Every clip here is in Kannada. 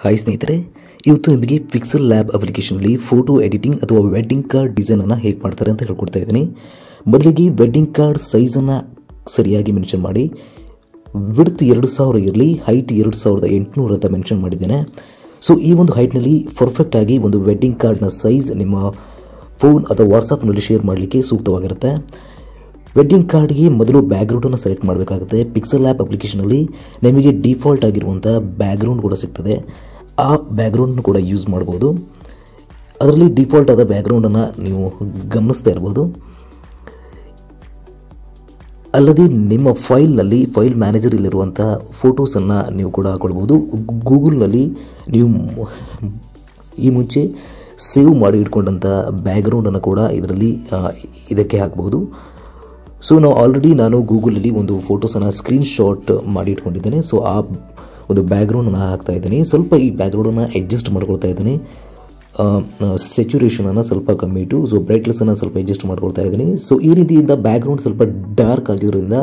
ಹಾಯ್ ಸ್ನೇಹಿತರೆ, ಇವತ್ತು ನಿಮಗೆ ಫಿಕ್ಸಲ್ ಲ್ಯಾಬ್ ಅಪ್ಲಿಕೇಶನಲ್ಲಿ ಫೋಟೋ ಎಡಿಟಿಂಗ್ ಅಥವಾ ವೆಡ್ಡಿಂಗ್ ಕಾರ್ಡ್ ಡಿಸೈನನ್ನು ಹೇಗೆ ಮಾಡ್ತಾರೆ ಅಂತ ಹೇಳ್ಕೊಡ್ತಾ ಇದ್ದೀನಿ. ಮೊದಲಿಗೆ ವೆಡ್ಡಿಂಗ್ ಕಾರ್ಡ್ ಸೈಜನ್ನು ಸರಿಯಾಗಿ ಮೆನ್ಷನ್ ಮಾಡಿ. ವಿಡ್ತ್ ಎರಡು ಸಾವಿರ ಇರಲಿ ಹೈಟ್ ಎರಡು ಸಾವಿರದ ಎಂಟುನೂರು ಅಂತ ಮೆನ್ಷನ್ ಮಾಡಿದ್ದೇನೆ. ಸೊ ಈ ಒಂದು ಹೈಟ್ನಲ್ಲಿ ಪರ್ಫೆಕ್ಟಾಗಿ ಒಂದು ವೆಡ್ಡಿಂಗ್ ಕಾರ್ಡ್ನ ಸೈಜ್ ನಿಮ್ಮ ಫೋನ್ ಅಥವಾ ವಾಟ್ಸಪ್ನಲ್ಲಿ ಶೇರ್ ಮಾಡಲಿಕ್ಕೆ ಸೂಕ್ತವಾಗಿರುತ್ತೆ. ವೆಡ್ಡಿಂಗ್ ಕಾರ್ಡ್ಗೆ ಮೊದಲು ಬ್ಯಾಕ್ಗ್ರೌಂಡನ್ನು ಸೆಲೆಕ್ಟ್ ಮಾಡಬೇಕಾಗುತ್ತೆ. ಪಿಕ್ಸೆಲ್ ಆ್ಯಪ್ ಅಪ್ಲಿಕೇಶನಲ್ಲಿ ನಿಮಗೆ ಡಿಫಾಲ್ಟ್ ಆಗಿರುವಂಥ ಬ್ಯಾಕ್ಗ್ರೌಂಡ್ ಕೂಡ ಸಿಗ್ತದೆ. ಆ ಬ್ಯಾಕ್ಗ್ರೌಂಡನ್ನು ಕೂಡ ಯೂಸ್ ಮಾಡ್ಬೋದು. ಅದರಲ್ಲಿ ಡಿಫಾಲ್ಟ್ ಆದ ಬ್ಯಾಕ್ಗ್ರೌಂಡನ್ನು ನೀವು ಗಮನಿಸ್ತಾ ಇರ್ಬೋದು. ಅಲ್ಲದೆ ನಿಮ್ಮ ಫೈಲ್ನಲ್ಲಿ ಫೈಲ್ ಮ್ಯಾನೇಜರಲ್ಲಿರುವಂಥ ಫೋಟೋಸನ್ನು ನೀವು ಕೂಡ ಹಾಕೊಳ್ಬೋದು. ಗೂಗಲ್ನಲ್ಲಿ ನೀವು ಈ ಮುಂಚೆ ಸೇವ್ ಮಾಡಿ ಇಟ್ಕೊಂಡಂಥ ಬ್ಯಾಕ್ಗ್ರೌಂಡನ್ನು ಕೂಡ ಇದರಲ್ಲಿ ಇದಕ್ಕೆ ಹಾಕ್ಬೋದು. ಸೊ ನಾವು ಆಲ್ರೆಡಿ ನಾನು ಗೂಗಲಲ್ಲಿ ಒಂದು ಫೋಟೋಸನ್ನು ಸ್ಕ್ರೀನ್ಶಾಟ್ ಮಾಡಿ ಇಟ್ಕೊಂಡಿದ್ದೇನೆ ಸೊ ಆ ಒಂದು ಬ್ಯಾಕ್ಗ್ರೌಂಡನ್ನು ಹಾಕ್ತಾ ಇದ್ದೀನಿ. ಸ್ವಲ್ಪ ಈ ಬ್ಯಾಕ್ಗ್ರೌಂಡನ್ನು ಅಡ್ಜಸ್ಟ್ ಮಾಡ್ಕೊಳ್ತಾ ಇದ್ದೀನಿ. ಸೆಚುರೇಷನನ್ನು ಸ್ವಲ್ಪ ಕಮ್ಮಿ ಇಟ್ಟು ಸೊ ಬ್ರೈಟ್ನೆಸ್ಸನ್ನು ಸ್ವಲ್ಪ ಅಡ್ಜಸ್ಟ್ ಮಾಡ್ಕೊಳ್ತಾ ಇದ್ದೀನಿ. ಸೊ ಈ ರೀತಿಯಿಂದ ಬ್ಯಾಕ್ಗ್ರೌಂಡ್ ಸ್ವಲ್ಪ ಡಾರ್ಕ್ ಆಗಿರೋದ್ರಿಂದ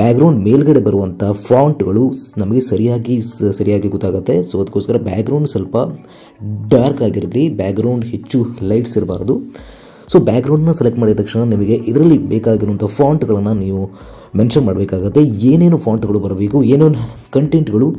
ಬ್ಯಾಕ್ಗ್ರೌಂಡ್ ಮೇಲ್ಗಡೆ ಬರುವಂಥ ಫಾಂಟ್ಗಳು ನಮಗೆ ಸರಿಯಾಗಿ ಸರಿಯಾಗಿ ಗೊತ್ತಾಗುತ್ತೆ. ಸೊ ಅದಕ್ಕೋಸ್ಕರ ಬ್ಯಾಕ್ಗ್ರೌಂಡ್ ಸ್ವಲ್ಪ ಡಾರ್ಕ್ ಆಗಿರಲಿ ಬ್ಯಾಕ್ಗ್ರೌಂಡ್ ಹೆಚ್ಚು ಲೈಟ್ಸ್ ಇರಬಾರ್ದು. ಸೊ ಬ್ಯಾಕ್ಗ್ರೌಂಡ್ನ ಸೆಲೆಕ್ಟ್ ಮಾಡಿದ ತಕ್ಷಣ ನಿಮಗೆ ಇದರಲ್ಲಿ ಬೇಕಾಗಿರುವಂಥ ಫಾಂಟ್ಗಳನ್ನು ನೀವು ಮೆನ್ಷನ್ ಮಾಡಬೇಕಾಗತ್ತೆ. ಏನೇನು ಫಾಂಟ್ಗಳು ಬರಬೇಕು, ಏನೇನು ಕಂಟೆಂಟ್ಗಳು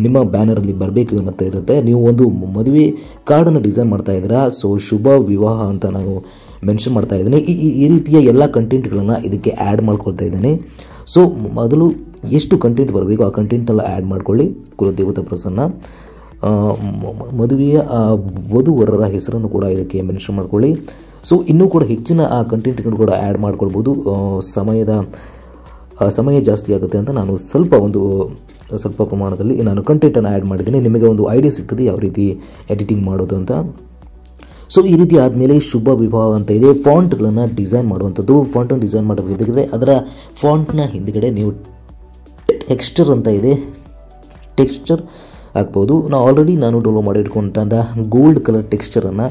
ನಿಮ್ಮ ಬ್ಯಾನರಲ್ಲಿ ಬರಬೇಕು ಅನ್ನೋದು ಇರುತ್ತೆ. ನೀವು ಒಂದು ಮದುವೆ ಕಾರ್ಡನ್ನು ಡಿಸೈನ್ ಮಾಡ್ತಾ ಇದ್ದೀರಾ ಸೊ ಶುಭ, ವಿವಾಹ ಅಂತ ನಾನು ಮೆನ್ಷನ್ ಮಾಡ್ತಾ ಇದ್ದೀನಿ. ಈ, ಈ- ರೀತಿಯ ಎಲ್ಲ ಕಂಟೆಂಟ್ಗಳನ್ನು ಇದಕ್ಕೆ ಆ್ಯಡ್ ಮಾಡ್ಕೊಳ್ತಾ ಇದ್ದೀನಿ. ಸೊ ಮೊದಲು ಎಷ್ಟು ಕಂಟೆಂಟ್ ಬರಬೇಕು, ಆ ಕಂಟೆಂಟೆಲ್ಲ ಆ್ಯಡ್ ಮಾಡ್ಕೊಳ್ಳಿ. ಕುಲದೇವತಾ ಪ್ರಸನ್ನ. ಮದುವೆಯ ವಧುವರರ ಹೆಸರನ್ನು ಕೂಡ ಇದಕ್ಕೆ ಮೆನ್ಷನ್ ಮಾಡ್ಕೊಳ್ಳಿ. ಸೊ ಇನ್ನೂ ಕೂಡ ಹೆಚ್ಚಿನ, ಆ ಕಂಟೆಂಟ್ಗಳು ಕೂಡ ಆ್ಯಡ್ ಮಾಡ್ಕೊಳ್ಬೋದು. ಸಮಯದ ಸಮಯ ಜಾಸ್ತಿ ಆಗುತ್ತೆ ಅಂತ ನಾನು ಸ್ವಲ್ಪ ಒಂದು, ಸ್ವಲ್ಪ ಪ್ರಮಾಣದಲ್ಲಿ ನಾನು ಕಂಟೆಂಟನ್ನು ಆ್ಯಡ್ ಮಾಡಿದ್ದೀನಿ. ನಿಮಗೆ ಒಂದು ಐಡಿಯಾ ಸಿಗ್ತದೆ ಯಾವ ರೀತಿ ಎಡಿಟಿಂಗ್ ಮಾಡೋದು ಅಂತ. ಸೊ ಈ ರೀತಿ ಆದಮೇಲೆ ಶುಭ ವಿಭಾಗ ಅಂತ ಇದೆ. ಫಾಂಟ್ಗಳನ್ನು ಡಿಸೈನ್ ಮಾಡುವಂಥದ್ದು. ಫಾಂಟನ್ನು ಡಿಸೈನ್ ಮಾಡಬೇಕಿದ್ರೆ ಅದರ ಫಾಂಟ್ನ ಹಿಂದ್ಗಡೆ ನೀವು ಟೆಕ್ಸ್ಚರ್ ಅಂತ ಇದೆ. ಟೆಕ್ಸ್ಚರ್ ಹಾಕ್ಬೋದು ನಾನು ಆಲ್ರೆಡಿ ನಾನು ಡೌನ್ಲೋಡ್ ಮಾಡಿ ಇಟ್ಕೊಂಡಂಥ ಗೋಲ್ಡ್ ಕಲರ್ ಟೆಕ್ಸ್ಚರನ್ನು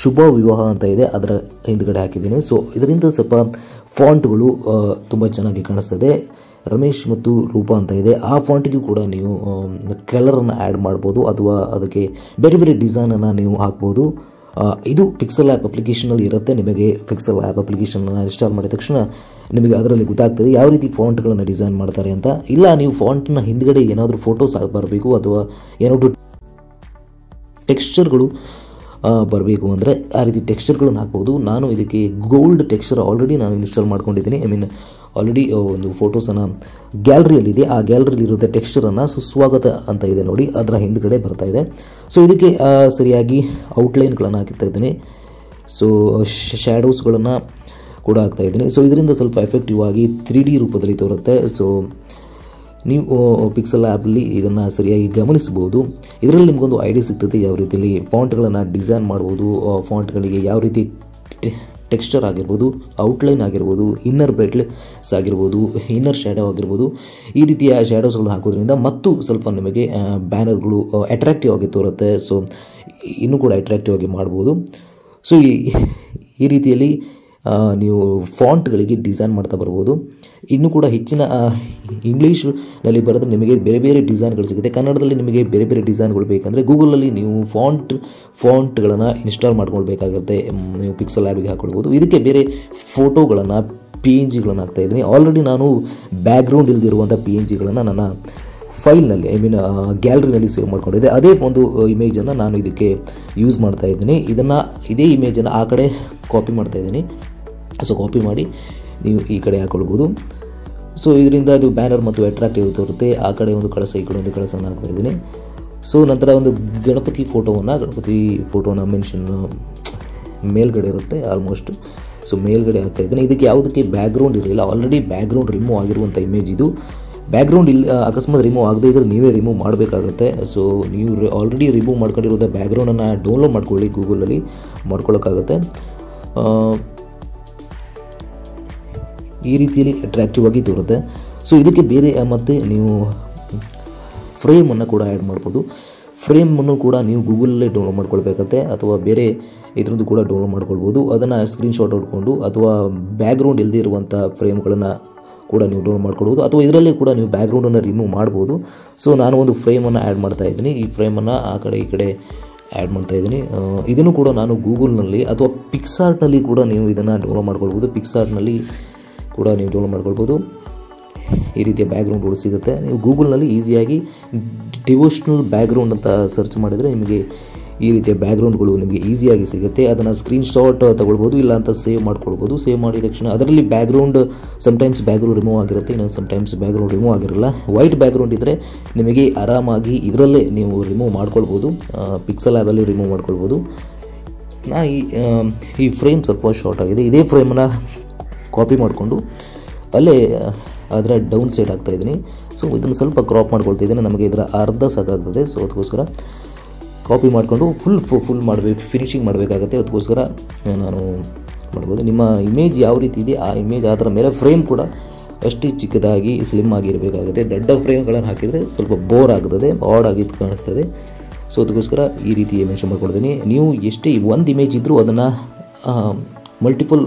ಶುಭ ವಿವಾಹ ಅಂತ ಇದೆ, ಅದರ ಹಿಂದ್ಗಡೆ ಹಾಕಿದ್ದೀನಿ. ಸೊ ಇದರಿಂದ ಸ್ವಲ್ಪ ಫಾಂಟ್ಗಳು ತುಂಬ ಚೆನ್ನಾಗಿ ಕಾಣಿಸ್ತದೆ. ರಮೇಶ್ ಮತ್ತು ರೂಪಾ ಅಂತ ಇದೆ. ಆ ಫಾಂಟಿಗೂ ಕೂಡ ನೀವು ಕಲರನ್ನು ಆ್ಯಡ್ ಮಾಡ್ಬೋದು, ಅಥವಾ ಅದಕ್ಕೆ ಬೇರೆ ಬೇರೆ ಡಿಸೈನನ್ನು ನೀವು ಹಾಕ್ಬೋದು. ಇದು ಪಿಕ್ಸೆಲ್ ಆ್ಯಪ್ ಅಪ್ಲಿಕೇಶನಲ್ಲಿ ಇರುತ್ತೆ. ನಿಮಗೆ ಪಿಕ್ಸೆಲ್ ಆ್ಯಪ್ ಅಪ್ಲಿಕೇಶನನ್ನು ಇನ್ಸ್ಟಾಲ್ ಮಾಡಿದ ತಕ್ಷಣ ನಿಮಗೆ ಅದರಲ್ಲಿ ಗೊತ್ತಾಗ್ತದೆ ಯಾವ ರೀತಿ ಫಾಂಟ್ಗಳನ್ನು ಡಿಸೈನ್ ಮಾಡ್ತಾರೆ ಅಂತ. ಇಲ್ಲ, ನೀವು ಫಾಂಟ್ನ ಹಿಂದ್ಗಡೆ ಏನಾದರೂ ಫೋಟೋಸ್ ಬರಬೇಕು ಅಥವಾ ಏನಾದರೂ ಟೆಕ್ಸ್ಚರ್ಗಳು ಬರಬೇಕು ಅಂದರೆ ಆ ರೀತಿ ಟೆಕ್ಸ್ಚರ್ಗಳನ್ನು ಹಾಕ್ಬೋದು. ನಾನು ಇದಕ್ಕೆ ಗೋಲ್ಡ್ ಟೆಕ್ಸ್ಚರ್ ಆಲ್ರೆಡಿ ನಾನು ಇನ್ಸ್ಟಾಲ್ ಮಾಡ್ಕೊಂಡಿದ್ದೀನಿ. ಐ ಮೀನ್ ಆಲ್ರೆಡಿ ಒಂದು ಫೋಟೋಸನ್ನು ಗ್ಯಾಲರಿಯಲ್ಲಿದೆ ಆ ಗ್ಯಾಲರಿಯಲ್ಲಿರೋ ಟೆಕ್ಸ್ಚರನ್ನು ಸುಸ್ವಾಗತ ಅಂತ ಇದೆ ನೋಡಿ. ಅದರ ಹಿಂದ್ಗಡೆ ಬರ್ತಾ ಇದೆ. ಸೊ ಇದಕ್ಕೆ ಸರಿಯಾಗಿ ಔಟ್ಲೈನ್ಗಳನ್ನು ಹಾಕಿರ್ತಾ ಇದ್ದೀನಿ. ಸೊ ಶ್ಯಾಡೋಸ್ಗಳನ್ನು ಕೂಡ ಹಾಕ್ತಾ ಇದ್ದೀನಿ. ಸೊ ಇದರಿಂದ ಸ್ವಲ್ಪ ಎಫೆಕ್ಟಿವ್ ಆಗಿ ತ್ರೀ ಡಿ ರೂಪದಲ್ಲಿ ತೋರುತ್ತೆ. ಸೊ ನೀವು ಪಿಕ್ಸೆಲ್ ಆ್ಯಪಲ್ಲಿ ಇದನ್ನು ಸರಿಯಾಗಿ ಗಮನಿಸ್ಬೋದು ಇದರಲ್ಲಿ ನಿಮಗೊಂದು ಐಡಿಯಾ ಸಿಗ್ತದೆ ಯಾವ ರೀತಿಯಲ್ಲಿ ಫಾಂಟ್ಗಳನ್ನು ಡಿಸೈನ್ ಮಾಡ್ಬೋದು ಫಾಂಟ್ಗಳಿಗೆ ಯಾವ ರೀತಿ ಟೆಕ್ಸ್ಚರ್ ಆಗಿರ್ಬೋದು ಔಟ್ಲೈನ್ ಆಗಿರ್ಬೋದು ಇನ್ನರ್ ಬ್ರೈಟ್ಲೆಸ್ ಆಗಿರ್ಬೋದು ಇನ್ನರ್ ಶ್ಯಾಡೋ ಆಗಿರ್ಬೋದು, ಈ ರೀತಿಯ ಶ್ಯಾಡೋಸ್ಗಳನ್ನು ಹಾಕೋದ್ರಿಂದ ಮತ್ತು ಸ್ವಲ್ಪ ನಿಮಗೆ ಬ್ಯಾನರ್ಗಳು ಅಟ್ರಾಕ್ಟಿವ್ ಆಗಿ ತೋರುತ್ತೆ. ಸೊ ಇನ್ನೂ ಕೂಡ ಅಟ್ರಾಕ್ಟಿವ್ ಆಗಿ ಮಾಡ್ಬೋದು. ಸೊ ಈ ರೀತಿಯಲ್ಲಿ ನೀವು ಫಾಂಟ್ಗಳಿಗೆ ಡಿಸೈನ್ ಮಾಡ್ತಾ ಬರ್ಬೋದು. ಇನ್ನೂ ಕೂಡ ಹೆಚ್ಚಿನ ಇಂಗ್ಲೀಷ್ನಲ್ಲಿ ಬರೆದ್ರೆ ನಿಮಗೆ ಬೇರೆ ಬೇರೆ ಡಿಸೈನ್ಗಳು ಸಿಗುತ್ತೆ. ಕನ್ನಡದಲ್ಲಿ ನಿಮಗೆ ಬೇರೆ ಬೇರೆ ಡಿಸೈನ್ಗಳು ಬೇಕಂದರೆ ಗೂಗಲಲ್ಲಿ ನೀವು ಫಾಂಟ್, ಫಾಂಟ್ಗಳನ್ನು ಇನ್ಸ್ಟಾಲ್ ಮಾಡ್ಕೊಳ್ಬೇಕಾಗುತ್ತೆ. ನೀವು ಪಿಕ್ಸೆಲ್ ಆ್ಯಪಿಗೆ ಹಾಕ್ಕೊಳ್ಬೋದು ಇದಕ್ಕೆ ಬೇರೆ ಫೋಟೋಗಳನ್ನು ಪಿ ಎನ್ ಜಿಗಳನ್ನು ಹಾಕ್ತಾ ಇದ್ದೀನಿ. ಆಲ್ರೆಡಿ ನಾನು ಬ್ಯಾಕ್ಗ್ರೌಂಡ್ ಇಲ್ದಿರುವಂಥ ಪಿ ಎನ್ ಜಿಗಳನ್ನು ನನ್ನ ಫೈಲ್ನಲ್ಲಿ ಐ ಮೀನ್ ಗ್ಯಾಲರಿನಲ್ಲಿ ಸೇವ್ ಮಾಡ್ಕೊಂಡಿದ್ದೆ. ಅದೇ ಒಂದು ಇಮೇಜನ್ನು ನಾನು ಇದಕ್ಕೆ ಯೂಸ್ ಮಾಡ್ತಾ ಇದ್ದೀನಿ. ಇದನ್ನು, ಇದೇ ಇಮೇಜನ್ನು ಆ ಕಡೆ ಕಾಪಿ ಮಾಡ್ತಾ ಇದ್ದೀನಿ. ಸೊ ಕಾಪಿ ಮಾಡಿ ನೀವು ಈ ಕಡೆ ಹಾಕೊಳ್ಬೋದು. ಸೊ ಇದರಿಂದ ಅದು ಬ್ಯಾನರ್ ಮತ್ತು ಅಟ್ರಾಕ್ಟಿವ್ ತೋರುತ್ತೆ. ಆ ಕಡೆ ಒಂದು ಕಳಸ, ಈ ಕಡೆ ಒಂದು ಕಳಸನ ಹಾಕ್ತಾ ಇದ್ದೀನಿ. ಸೊ ನಂತರ ಒಂದು ಗಣಪತಿ ಫೋಟೋವನ್ನು ಗಣಪತಿ ಫೋಟೋನ ಮೆನ್ಷನ್ ಮೇಲ್ಗಡೆ ಇರುತ್ತೆ ಆಲ್ಮೋಸ್ಟ್ ಸೊ ಮೇಲ್ಗಡೆ ಹಾಕ್ತಾ ಇದ್ದೀನಿ. ಇದಕ್ಕೆ ಯಾವುದಕ್ಕೆ ಬ್ಯಾಕ್ಗ್ರೌಂಡ್ ಇರಲಿಲ್ಲ. ಆಲ್ರೆಡಿ ಬ್ಯಾಕ್ಗ್ರೌಂಡ್ ರಿಮೂವ್ ಆಗಿರುವಂಥ ಇಮೇಜ್ ಇದು. ಬ್ಯಾಕ್ಗ್ರೌಂಡ್ ಇಲ್ಲಿ ಅಕಸ್ಮಾತ್ ರಿಮೂವ್ ಆಗದೆ ಇದ್ರೆ ನೀವೇ ರಿಮೂವ್ ಮಾಡಬೇಕಾಗುತ್ತೆ. ಸೊ ನೀವು ಆಲ್ರೆಡಿ ರಿಮೂವ್ ಮಾಡ್ಕೊಂಡಿರೋದ ಬ್ಯಾಕ್ಗ್ರೌಂಡನ್ನು ಡೌನ್ಲೋಡ್ ಮಾಡ್ಕೊಳ್ಳಿ ಗೂಗಲಲ್ಲಿ, ಮಾಡ್ಕೊಳ್ಳೋಕ್ಕಾಗುತ್ತೆ. ಈ ರೀತಿಯಲ್ಲಿ ಅಟ್ರಾಕ್ಟಿವ್ ಆಗಿ ತೋರುತ್ತೆ. ಸೊ ಇದಕ್ಕೆ ಬೇರೆ ಮತ್ತು ಮತ್ತೆ ನೀವು ಫ್ರೇಮನ್ನು ಕೂಡ ಆ್ಯಡ್ ಮಾಡ್ಬೋದು. ಫ್ರೇಮನ್ನು ಕೂಡ ನೀವು ಗೂಗಲಲ್ಲೇ ಡೌನ್ಲೋಡ್ ಮಾಡ್ಕೊಳ್ಬೇಕತ್ತೆ ಅಥವಾ ಬೇರೆ ಇದರದ್ದು ಕೂಡ ಡೌನ್ಲೋಡ್ ಮಾಡ್ಕೊಳ್ಬೋದು. ಅದನ್ನು ಸ್ಕ್ರೀನ್ಶಾಟ್ ಹೊಡ್ಕೊಂಡು, ಅಥವಾ ಬ್ಯಾಕ್ಗ್ರೌಂಡ್ ಇಲ್ಲದೇ ಇರುವಂಥ ಫ್ರೇಮ್ಗಳನ್ನು ಕೂಡ ನೀವು ಡೌನ್ಲೋಡ್ ಮಾಡ್ಕೊಳ್ಬೋದು. ಅಥವಾ ಇದರಲ್ಲಿ ಕೂಡ ನೀವು ಬ್ಯಾಕ್ಗ್ರೌಂಡನ್ನು ರಿಮೂವ್ ಮಾಡ್ಬೋದು. ಸೊ ನಾನು ಒಂದು ಫ್ರೇಮನ್ನು ಆ್ಯಡ್ ಮಾಡ್ತಾ ಇದ್ದೀನಿ. ಈ ಫ್ರೇಮನ್ನು ಆ ಕಡೆ ಈ ಕಡೆ ಆ್ಯಡ್ ಮಾಡ್ತಾ ಇದ್ದೀನಿ. ಇದನ್ನು ಕೂಡ ನಾನು ಗೂಗಲ್ನಲ್ಲಿ ಅಥವಾ ಪಿಕ್ಸಾರ್ಟ್ನಲ್ಲಿ ಕೂಡ ನೀವು ಇದನ್ನು ಡೌನ್ಲೋಡ್ ಮಾಡ್ಕೊಳ್ಬೋದು. ಪಿಕ್ಸಾರ್ಟ್ನಲ್ಲಿ ಕೂಡ ನೀವು ಡೌನ್ಲೋಡ್ ಮಾಡ್ಕೊಳ್ಬೋದು. ಈ ರೀತಿಯ ಬ್ಯಾಕ್ಗ್ರೌಂಡ್ಗಳು ಸಿಗುತ್ತೆ. ನೀವು ಗೂಗಲ್ನಲ್ಲಿ ಈಸಿಯಾಗಿ ಡಿವೋಷ್ನಲ್ ಬ್ಯಾಕ್ಗ್ರೌಂಡ್ ಅಂತ ಸರ್ಚ್ ಮಾಡಿದರೆ ನಿಮಗೆ ಈ ರೀತಿಯ ಬ್ಯಾಕ್ಗ್ರೌಂಡ್ಗಳು ನಿಮಗೆ ಈಸಿಯಾಗಿ ಸಿಗುತ್ತೆ. ಅದನ್ನು ಸ್ಕ್ರೀನ್ಶಾಟ್ ತಗೊಳ್ಬೋದು ಇಲ್ಲ ಅಂತ ಸೇವ್ ಮಾಡ್ಕೊಳ್ಬೋದು. ಸೇವ್ ಮಾಡಿದ ತಕ್ಷಣ ಅದರಲ್ಲಿ ಬ್ಯಾಕ್ಗ್ರೌಂಡ್ ಸಮ್ಟೈಮ್ಸ್ ಬ್ಯಾಕ್ಗ್ರೌಂಡ್ ರಿಮೂವ್ ಆಗಿರುತ್ತೆ, ಇನ್ನೊಂದು ಸಮ್ಟೈಮ್ಸ್ ಬ್ಯಾಕ್ಗ್ರೌಂಡ್ ರಿಮೂವ್ ಆಗಿರಲ್ಲ. ವೈಟ್ ಬ್ಯಾಕ್ಗ್ರೌಂಡ್ ಇದ್ದರೆ ನಿಮಗೆ ಆರಾಮಾಗಿ ಇದರಲ್ಲೇ ನೀವು ರಿಮೂವ್ ಮಾಡ್ಕೊಳ್ಬೋದು. ಪಿಕ್ಸಲ್ ಆ್ಯಪಲ್ಲಿ ರಿಮೂವ್ ಮಾಡ್ಕೊಳ್ಬೋದು. ನಾ ಈ ಈ ಫ್ರೇಮ್ ಸ್ವಲ್ಪ ಶಾರ್ಟ್ ಆಗಿದೆ. ಇದೇ ಫ್ರೇಮನ್ನು ಕಾಪಿ ಮಾಡಿಕೊಂಡು ಅಲ್ಲೇ ಅದರ ಡೌನ್ ಸೈಡ್ ಆಗ್ತಾಯಿದ್ದೀನಿ ಸೊ ಇದನ್ನು ಸ್ವಲ್ಪ ಕ್ರಾಪ್ ಮಾಡ್ಕೊಳ್ತಾ ಇದ್ದೀನಿ. ನಮಗೆ ಇದರ ಅರ್ಧ ಸಾಕಾಗ್ತದೆ. ಸೊ ಅದಕ್ಕೋಸ್ಕರ ಕಾಪಿ ಮಾಡಿಕೊಂಡು ಫುಲ್ ಫುಲ್ ಮಾಡಬೇಕು ಫಿನಿಶಿಂಗ್ ಮಾಡಬೇಕಾಗತ್ತೆ. ಅದಕ್ಕೋಸ್ಕರ ನಾನು ಮಾಡ್ಬೋದು. ನಿಮ್ಮ ಇಮೇಜ್ ಯಾವ ರೀತಿ ಇದೆ, ಆ ಇಮೇಜ್ ಅದರ ಮೇಲೆ ಫ್ರೇಮ್ ಕೂಡ ಅಷ್ಟೇ ಚಿಕ್ಕದಾಗಿ ಸ್ಲಿಮ್ ಆಗಿರಬೇಕಾಗುತ್ತೆ ದೊಡ್ಡ ಫ್ರೇಮ್ಗಳನ್ನು ಹಾಕಿದರೆ ಸ್ವಲ್ಪ ಬೋರ್ ಆಗ್ತದೆ ಆಡ್ ಆಗಿದ್ದು ಕಾಣಿಸ್ತದೆ. ಸೊ ಅದಕ್ಕೋಸ್ಕರ ಈ ರೀತಿ ಮೆನ್ಷನ್ ಮಾಡ್ಕೊಡ್ತೀನಿ ನೀವು ಎಷ್ಟೇ ಒಂದು ಇಮೇಜ್ ಇದ್ದರೂ ಅದನ್ನು ಮಲ್ಟಿಪಲ್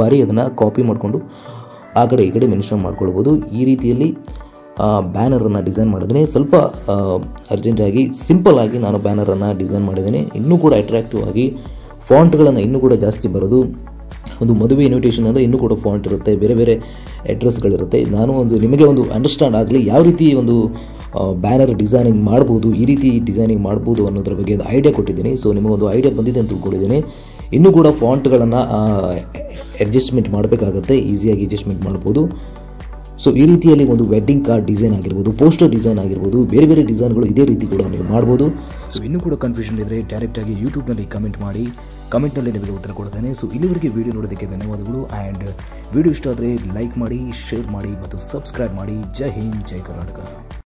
ಬಾರಿ ಅದನ್ನು ಕಾಪಿ ಮಾಡಿಕೊಂಡು ಆ ಕಡೆ ಈ ಕಡೆ ಮೆನ್ಷನ್ ಮಾಡ್ಕೊಳ್ಬೋದು. ಈ ರೀತಿಯಲ್ಲಿ ಬ್ಯಾನರನ್ನು ಡಿಸೈನ್ ಮಾಡಿದ್ದೀನಿ. ಸ್ವಲ್ಪ ಅರ್ಜೆಂಟಾಗಿ ಸಿಂಪಲ್ ಆಗಿ ನಾನು ಬ್ಯಾನರನ್ನು ಡಿಸೈನ್ ಮಾಡಿದ್ದೀನಿ. ಇನ್ನೂ ಕೂಡ ಅಟ್ರಾಕ್ಟಿವ್ ಆಗಿ ಫಾಂಟ್ಗಳನ್ನು ಇನ್ನೂ ಕೂಡ ಜಾಸ್ತಿ ಬರೋದು, ಒಂದು ಮದುವೆ ಇನ್ವಿಟೇಷನ್ ಅಂದರೆ ಇನ್ನೂ ಕೂಡ ಫಾಂಟ್ ಇರುತ್ತೆ, ಬೇರೆ ಬೇರೆ ಅಡ್ರೆಸ್ಗಳಿರುತ್ತೆ ನಾನು ಒಂದು, ನಿಮಗೆ ಒಂದು ಅಂಡರ್ಸ್ಟ್ಯಾಂಡ್ ಆಗಲಿ, ಯಾವ ರೀತಿ ಒಂದು ಬ್ಯಾನರ್ ಡಿಸೈನಿಂಗ್ ಮಾಡ್ಬೋದು, ಈ ರೀತಿ ಡಿಸೈನಿಂಗ್ ಮಾಡ್ಬೋದು ಅನ್ನೋದ್ರ ಬಗ್ಗೆ ಒಂದು ಐಡಿಯಾ ಕೊಟ್ಟಿದ್ದೀನಿ. ಸೊ ನಿಮಗೊಂದು ಐಡಿಯಾ ಬಂದಿದೆ ಅಂತ ತಿಳ್ಕೊಂಡಿದ್ದೀನಿ. ಇನ್ನೂ ಕೂಡ ಫಾಂಟ್ಗಳನ್ನು ಅಡ್ಜಸ್ಟ್ಮೆಂಟ್ ಮಾಡಬೇಕಾಗತ್ತೆ ಈಸಿಯಾಗಿ ಅಡ್ಜಸ್ಟ್ಮೆಂಟ್ ಮಾಡ್ಬೋದು. ಸೊ ಈ ರೀತಿಯಲ್ಲಿ ಒಂದು ವೆಡ್ಡಿಂಗ್ ಕಾರ್ಡ್ ಡಿಸೈನ್ ಆಗಿರ್ಬೋದು ಪೋಸ್ಟರ್ ಡಿಸೈನ್ ಆಗಿರ್ಬೋದು, ಬೇರೆ ಬೇರೆ ಡಿಸೈನ್ಗಳು ಇದೇ ರೀತಿ ಕೂಡ ನೀವು ಮಾಡ್ಬೋದು. ಸೊ ಇನ್ನೂ ಕೂಡ ಕನ್ಫ್ಯೂಷನ್ ಇದ್ದರೆ ಡೈರೆಕ್ಟಾಗಿ ಯೂಟ್ಯೂಬ್ನಲ್ಲಿ ಕಮೆಂಟ್ ಮಾಡಿ ಕಮೆಂಟ್ನಲ್ಲಿ ನಿಮಗೆ ಉತ್ತರ ಕೊಡ್ತೇನೆ. ಸೊ ಇಲ್ಲಿವರೆಗೆ ವಿಡಿಯೋ ನೋಡೋದಕ್ಕೆ ಧನ್ಯವಾದಗಳು ಆ್ಯಂಡ್ ವಿಡಿಯೋ ಇಷ್ಟ ಆದರೆ ಲೈಕ್ ಮಾಡಿ ಶೇರ್ ಮಾಡಿ ಮತ್ತು ಸಬ್ಸ್ಕ್ರೈಬ್ ಮಾಡಿ. ಜೈ ಹಿಂದ್, ಜೈ ಕರ್ನಾಟಕ.